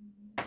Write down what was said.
Mm-hmm.